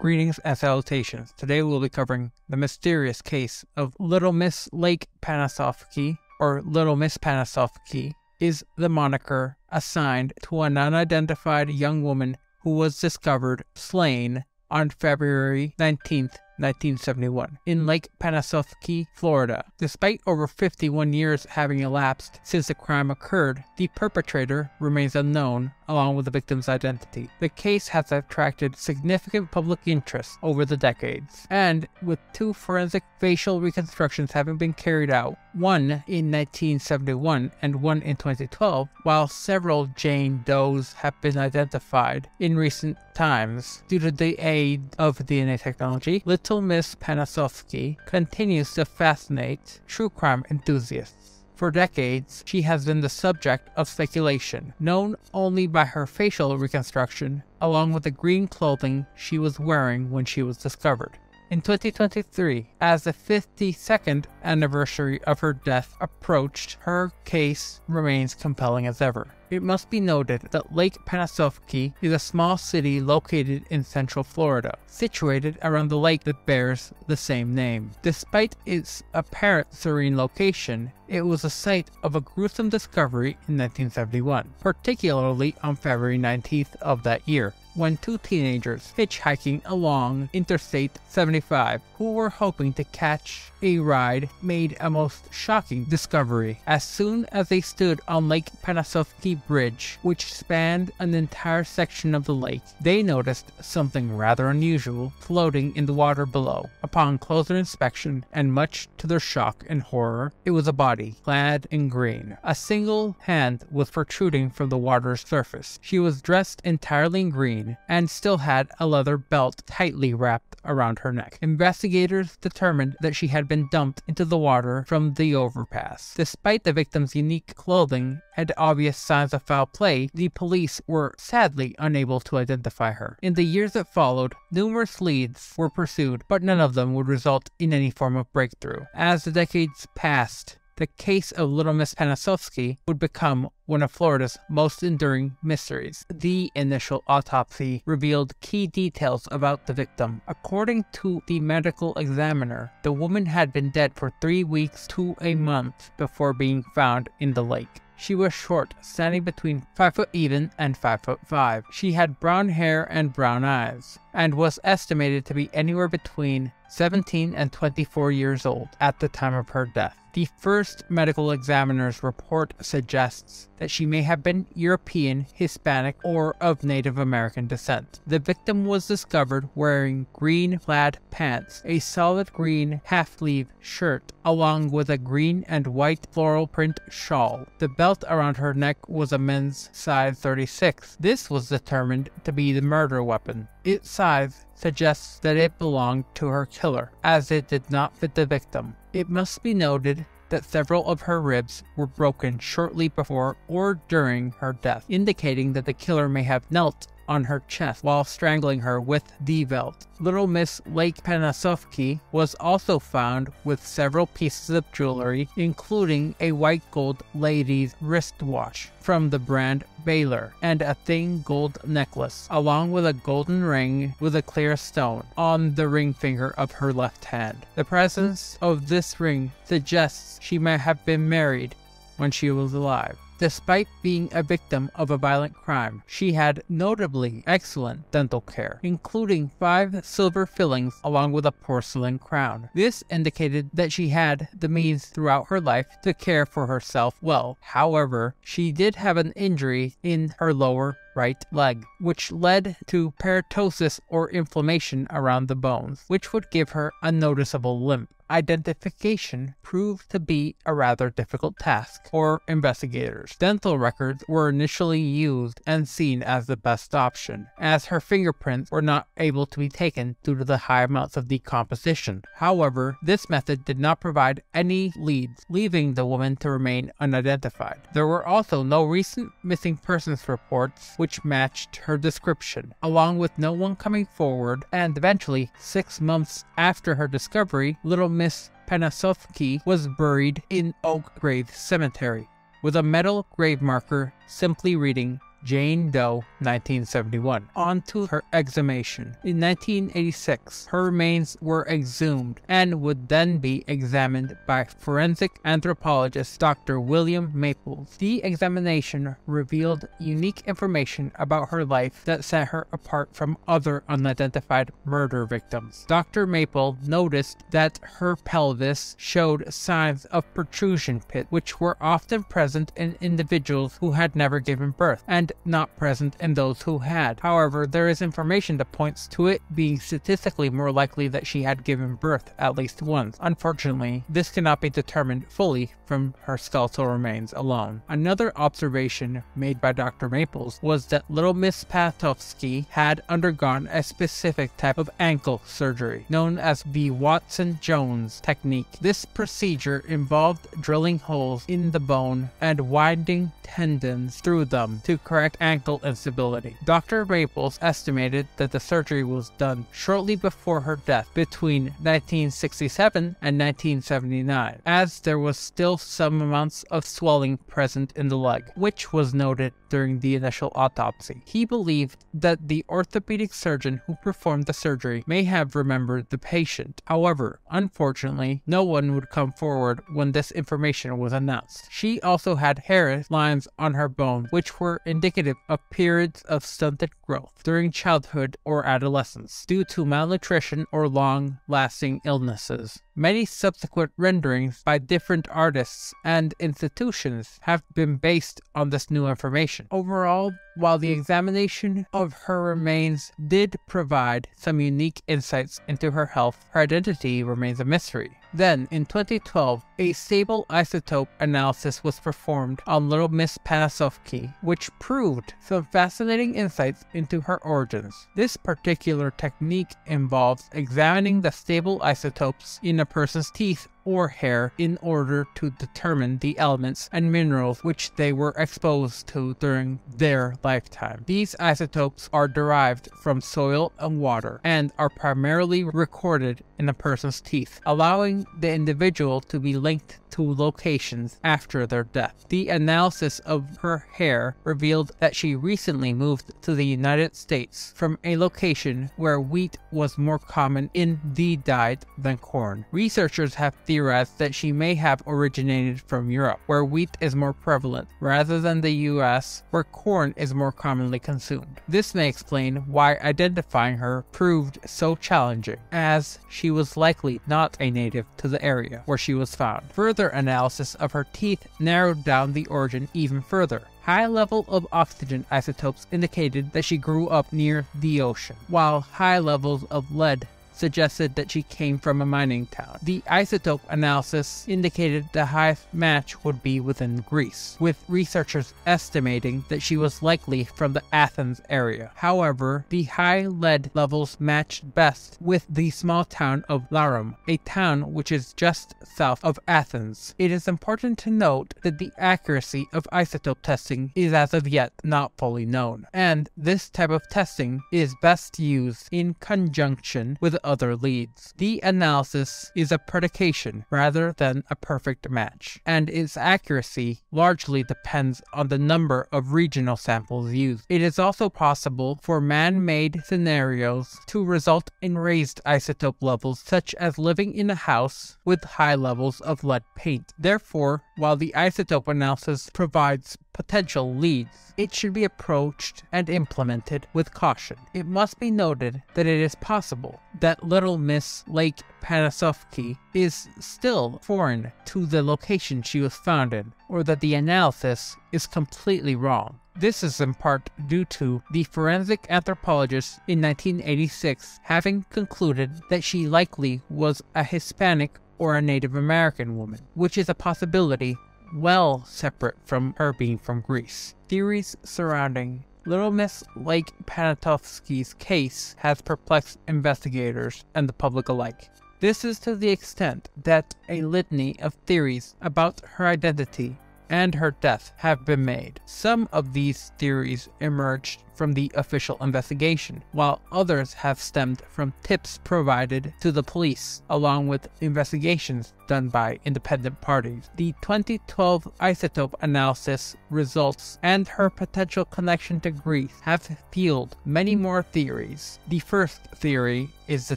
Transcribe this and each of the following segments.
Greetings and salutations. Today we'll be covering the mysterious case of Little Miss Lake Panasoffkee, or Little Miss Panasoffkee, is the moniker assigned to an unidentified young woman who was discovered slain on February 19th, 1971, in hmm. Lake Panasoffkee, Florida. Despite over 51 years having elapsed since the crime occurred, the perpetrator remains unknown along with the victim's identity. The case has attracted significant public interest over the decades, and with two forensic facial reconstructions having been carried out, one in 1971 and one in 2012, while several Jane Does have been identified in recent times due to the aid of DNA technology, Little Miss Panasoffkee continues to fascinate true crime enthusiasts. For decades, she has been the subject of speculation, known only by her facial reconstruction, along with the green clothing she was wearing when she was discovered. In 2023, as the 52nd anniversary of her death approached, her case remains compelling as ever. It must be noted that Lake Panasoffkee is a small city located in central Florida, situated around the lake that bears the same name. Despite its apparent serene location, it was the site of a gruesome discovery in 1971, particularly on February 19th of that year when two teenagers hitchhiking along Interstate 75 who were hoping to catch a ride made a most shocking discovery. As soon as they stood on Lake Panasoffkee Bridge, which spanned an entire section of the lake, they noticed something rather unusual floating in the water below. Upon closer inspection, and much to their shock and horror, it was a body clad in green. A single hand was protruding from the water's surface. She was dressed entirely in green and still had a leather belt tightly wrapped around her neck. Investigators determined that she had been dumped into the water from the overpass. Despite the victim's unique clothing and obvious signs of foul play, the police were sadly unable to identify her. In the years that followed, numerous leads were pursued, but none of them would result in any form of breakthrough. As the decades passed, the case of Little Miss Panasoffkee would become one of Florida's most enduring mysteries. The initial autopsy revealed key details about the victim. According to the medical examiner, the woman had been dead for three weeks to a month before being found in the lake. She was short, standing between 5 foot even and 5 foot 5. She had brown hair and brown eyes, and was estimated to be anywhere between 17 and 24 years old at the time of her death. The first medical examiner's report suggests that she may have been European, Hispanic, or of Native American descent. The victim was discovered wearing green plaid pants, a solid green half sleeve shirt, along with a green and white floral print shawl. The belt around her neck was a men's size 36. This was determined to be the murder weapon. Its size suggests that it belonged to her killer, as it did not fit the victim. It must be noted that several of her ribs were broken shortly before or during her death, indicating that the killer may have knelt on her chest while strangling her with the belt. Little Miss Lake Panasoffkee was also found with several pieces of jewelry, including a white gold lady's wristwatch from the brand Baylor and a thin gold necklace, along with a golden ring with a clear stone on the ring finger of her left hand. The presence of this ring suggests she may have been married when she was alive. Despite being a victim of a violent crime, she had notably excellent dental care, including five silver fillings along with a porcelain crown. This indicated that she had the means throughout her life to care for herself well. However, she did have an injury in her lower right leg, which led to keratosis or inflammation around the bones, which would give her a noticeable limp identification proved to be a rather difficult task for investigators. Dental records were initially used and seen as the best option, as her fingerprints were not able to be taken due to the high amounts of decomposition. However, this method did not provide any leads, leaving the woman to remain unidentified. There were also no recent missing persons reports which matched her description, along with no one coming forward, and eventually, six months after her discovery, little Miss Panasoffkee was buried in Oak Grove Cemetery with a metal grave marker simply reading Jane Doe 1971. On to her exhumation. In 1986, her remains were exhumed and would then be examined by forensic anthropologist Dr. William Maples. The examination revealed unique information about her life that set her apart from other unidentified murder victims. Dr. Maple noticed that her pelvis showed signs of parturition pit, which were often present in individuals who had never given birth and not present in those who had. However, there is information that points to it being statistically more likely that she had given birth at least once. Unfortunately, this cannot be determined fully from her skeletal remains alone. Another observation made by Dr. Maples was that little Miss Panasoffkee had undergone a specific type of ankle surgery known as the Watson Jones technique. This procedure involved drilling holes in the bone and winding tendons through them to correct ankle instability. Dr. Maples estimated that the surgery was done shortly before her death between 1967 and 1979, as there was still some amounts of swelling present in the leg, which was noted during the initial autopsy. He believed that the orthopedic surgeon who performed the surgery may have remembered the patient. However, unfortunately, no one would come forward when this information was announced. She also had hair lines on her bone, which were indicative of periods of stunted growth during childhood or adolescence due to malnutrition or long lasting illnesses. Many subsequent renderings by different artists and institutions have been based on this new information. Overall, while the examination of her remains did provide some unique insights into her health, her identity remains a mystery. Then, in 2012, a stable isotope analysis was performed on little Miss Panasoffkee, which proved some fascinating insights into her origins. This particular technique involves examining the stable isotopes in a person's teeth or hair in order to determine the elements and minerals which they were exposed to during their lifetime. These isotopes are derived from soil and water and are primarily recorded in a person's teeth, allowing the individual to be linked to locations after their death. The analysis of her hair revealed that she recently moved to the United States from a location where wheat was more common in the diet than corn. Researchers have theorized that she may have originated from Europe, where wheat is more prevalent, rather than the US, where corn is more commonly consumed. This may explain why identifying her proved so challenging, as she was likely not a native to the area where she was found. Further analysis of her teeth narrowed down the origin even further. High level of oxygen isotopes indicated that she grew up near the ocean, while high levels of lead suggested that she came from a mining town. The isotope analysis indicated the highest match would be within Greece, with researchers estimating that she was likely from the Athens area. However, the high lead levels matched best with the small town of Laurium, a town which is just south of Athens. It is important to note that the accuracy of isotope testing is as of yet not fully known, and this type of testing is best used in conjunction with other leads. The analysis is a predication rather than a perfect match, and its accuracy largely depends on the number of regional samples used. It is also possible for man made scenarios to result in raised isotope levels, such as living in a house with high levels of lead paint. Therefore, while the isotope analysis provides potential leads, it should be approached and implemented with caution. It must be noted that it is possible that Little Miss Lake Panasoffkee is still foreign to the location she was found in, or that the analysis is completely wrong. This is in part due to the forensic anthropologist in 1986 having concluded that she likely was a Hispanic or a Native American woman, which is a possibility well separate from her being from Greece. Theories surrounding Little Miss Lake Panasoffkee's case has perplexed investigators and the public alike. This is to the extent that a litany of theories about her identity and her death have been made. Some of these theories emerged from the official investigation, while others have stemmed from tips provided to the police, along with investigations done by independent parties. The 2012 isotope analysis results and her potential connection to Greece have fueled many more theories. The first theory is the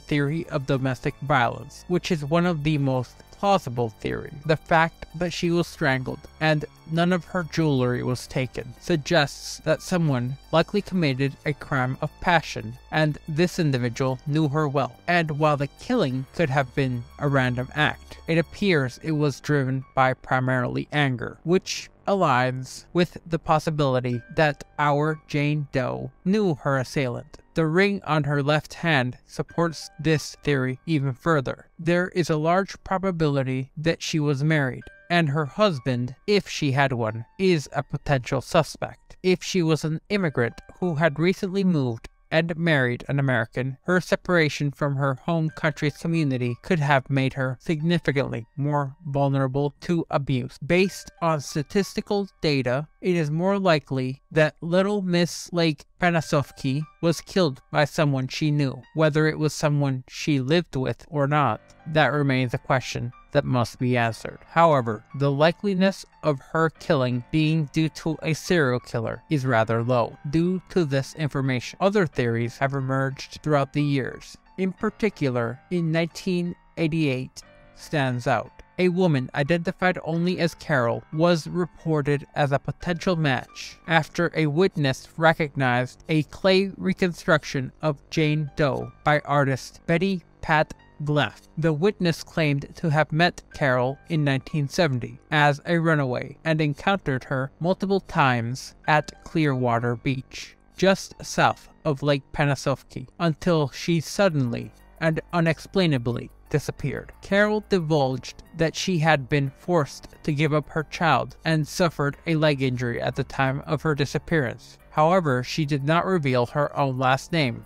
theory of domestic violence, which is one of the most plausible theory. The fact that she was strangled and none of her jewelry was taken suggests that someone likely committed a crime of passion and this individual knew her well. And while the killing could have been a random act, it appears it was driven by primarily anger, which aligns with the possibility that our Jane Doe knew her assailant. The ring on her left hand supports this theory even further. There is a large probability that she was married, and her husband, if she had one, is a potential suspect. If she was an immigrant who had recently moved and married an American, her separation from her home country's community could have made her significantly more vulnerable to abuse. Based on statistical data, it is more likely that little Miss Lake Panasoffkee was killed by someone she knew. Whether it was someone she lived with or not, that remains a question that must be answered. However, the likeliness of her killing being due to a serial killer is rather low due to this information. Other theories have emerged throughout the years. In particular, in 1988 stands out. A woman identified only as Carol was reported as a potential match after a witness recognized a clay reconstruction of Jane Doe by artist Betty Pat Gatliff. The witness claimed to have met Carol in 1970 as a runaway and encountered her multiple times at Clearwater Beach, just south of Lake Panasoffkee, until she suddenly and unexplainably disappeared. Carol divulged that she had been forced to give up her child and suffered a leg injury at the time of her disappearance. However, she did not reveal her own last name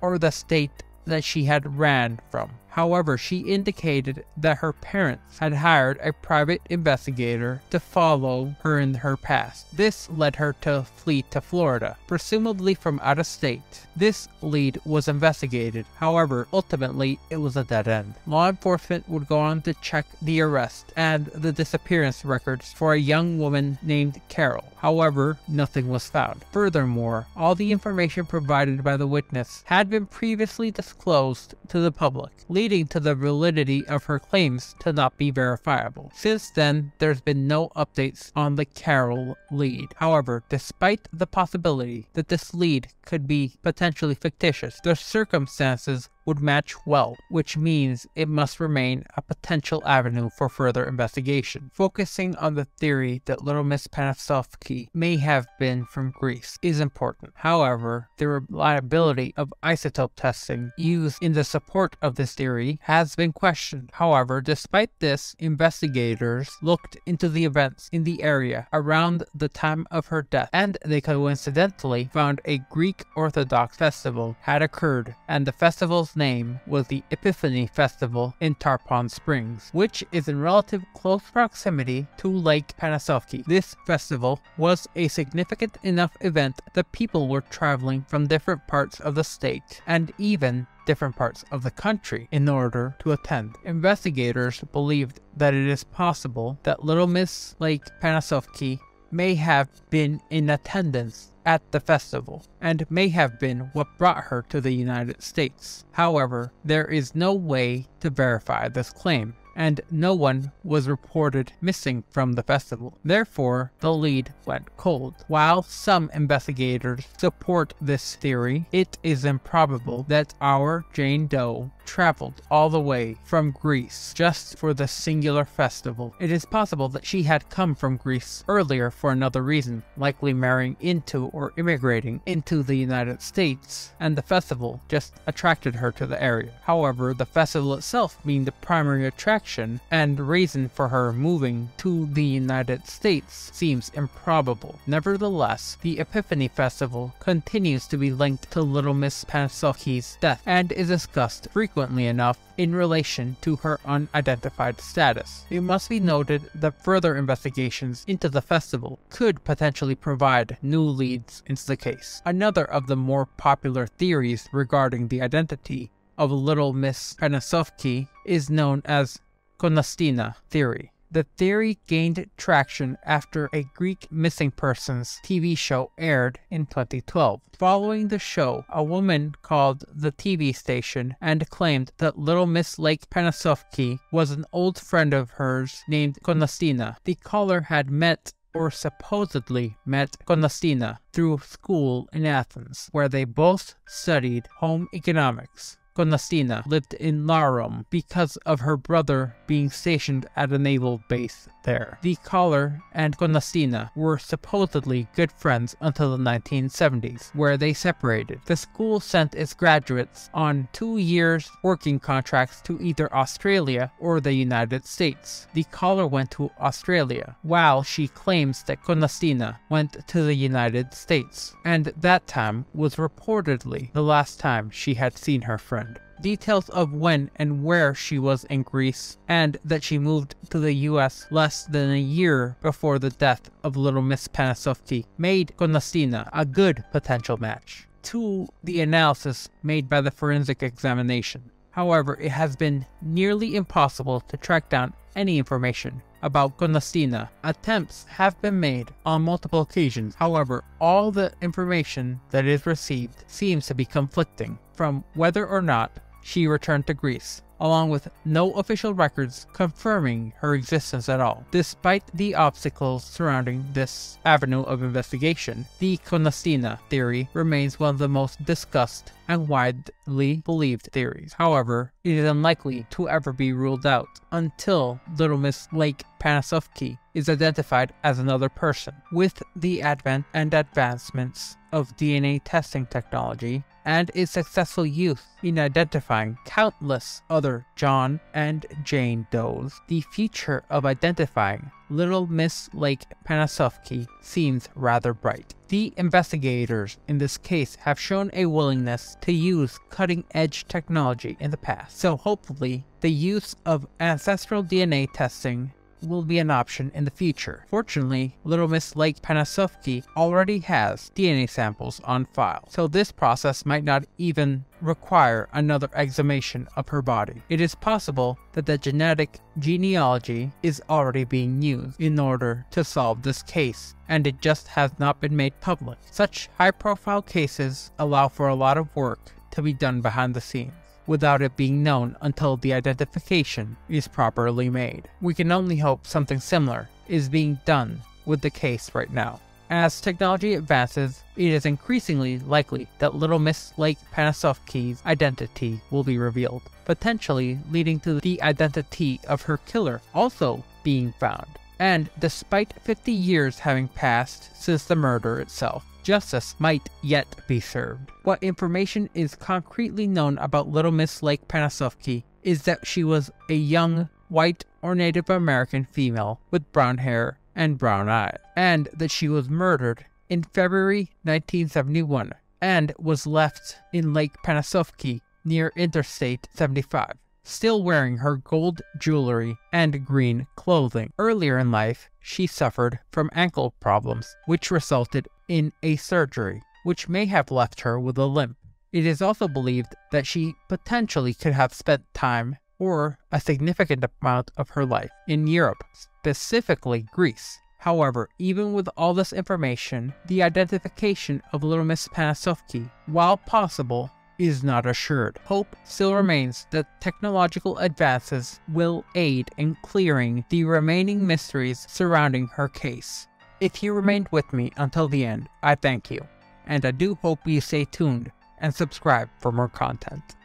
or the state that she had ran from. However, she indicated that her parents had hired a private investigator to follow her in her past. This led her to flee to Florida, presumably from out of state. This lead was investigated, however, ultimately it was a dead end. Law enforcement would go on to check the arrest and the disappearance records for a young woman named Carol. However, nothing was found. Furthermore, all the information provided by the witness had been previously disclosed to the public, leading to the validity of her claims to not be verifiable. Since then, there's been no updates on the Carol lead. However, despite the possibility that this lead could be potentially fictitious, the circumstances would match well, which means it must remain a potential avenue for further investigation. Focusing on the theory that Little Miss Panasoffkee may have been from Greece is important. However, the reliability of isotope testing used in the support of this theory has been questioned. However, despite this, investigators looked into the events in the area around the time of her death, and they coincidentally found a Greek Orthodox festival had occurred, and the festival's name was the Epiphany Festival in Tarpon Springs, which is in relative close proximity to Lake Panasoffkee. This festival was a significant enough event that people were traveling from different parts of the state and even different parts of the country in order to attend. Investigators believed that it is possible that Little Miss Lake Panasoffkee may have been in attendance at the festival and may have been what brought her to the United States. However, there is no way to verify this claim and no one was reported missing from the festival. Therefore, the lead went cold. While some investigators support this theory, it is improbable that our Jane Doe traveled all the way from Greece just for the singular festival. It is possible that she had come from Greece earlier for another reason, likely marrying into or immigrating into the United States, and the festival just attracted her to the area. However, the festival itself being the primary attraction connection and reason for her moving to the United States seems improbable. Nevertheless, the Epiphany Festival continues to be linked to Little Miss Panasoffkee's death and is discussed frequently enough in relation to her unidentified status. It must be noted that further investigations into the festival could potentially provide new leads into the case. Another of the more popular theories regarding the identity of Little Miss Panasoffkee is known as Konastina theory. The theory gained traction after a Greek missing persons TV show aired in 2012. Following the show, a woman called the TV station and claimed that Little Miss Lake Panasoffkee was an old friend of hers named Konastina. The caller had met or supposedly met Konastina through school in Athens, where they both studied home economics. Konastina lived in Laurium because of her brother being stationed at a naval base there. The caller and Konastina were supposedly good friends until the 1970s, where they separated. The school sent its graduates on two years working contracts to either Australia or the United States. The caller went to Australia, while she claims that Konastina went to the United States, and that time was reportedly the last time she had seen her friend. Details of when and where she was in Greece, and that she moved to the US less than a year before the death of little Miss Panasoffkee, made Konastina a good potential match to the analysis made by the forensic examination. However, it has been nearly impossible to track down any information about Konastina. Attempts have been made on multiple occasions. However, all the information that is received seems to be conflicting from whether or not she returned to Greece, along with no official records confirming her existence at all. Despite the obstacles surrounding this avenue of investigation, the Konastina theory remains one of the most discussed and widely believed theories. However, it is unlikely to ever be ruled out until Little Miss Lake Panasoffkee is identified as another person. With the advent and advancements of DNA testing technology, and its successful use in identifying countless other John and Jane Does, the future of identifying Little Miss Lake Panasoffkee seems rather bright. The investigators in this case have shown a willingness to use cutting edge technology in the past, so hopefully the use of ancestral DNA testing will be an option in the future. Fortunately, Little Miss Lake Panasoffkee already has DNA samples on file, so this process might not even require another exhumation of her body. It is possible that the genetic genealogy is already being used in order to solve this case, and it just has not been made public. Such high profile cases allow for a lot of work to be done behind the scenes without it being known until the identification is properly made. We can only hope something similar is being done with the case right now. As technology advances, it is increasingly likely that Little Miss Lake Panasoffkee's identity will be revealed, potentially leading to the identity of her killer also being found. And despite 50 years having passed since the murder itself, justice might yet be served. What information is concretely known about Little Miss Lake Panasoffkee is that she was a young, white or Native American female with brown hair and brown eyes, and that she was murdered in February 1971 and was left in Lake Panasoffkee near Interstate 75 still wearing her gold jewelry and green clothing. Earlier in life, she suffered from ankle problems, which resulted in a surgery, which may have left her with a limp. It is also believed that she potentially could have spent time or a significant amount of her life in Europe, specifically Greece. However, even with all this information, the identification of little Miss Panasoffkee, while possible, is not assured. Hope still remains that technological advances will aid in clearing the remaining mysteries surrounding her case. If you remained with me until the end, I thank you, and I do hope you stay tuned and subscribe for more content.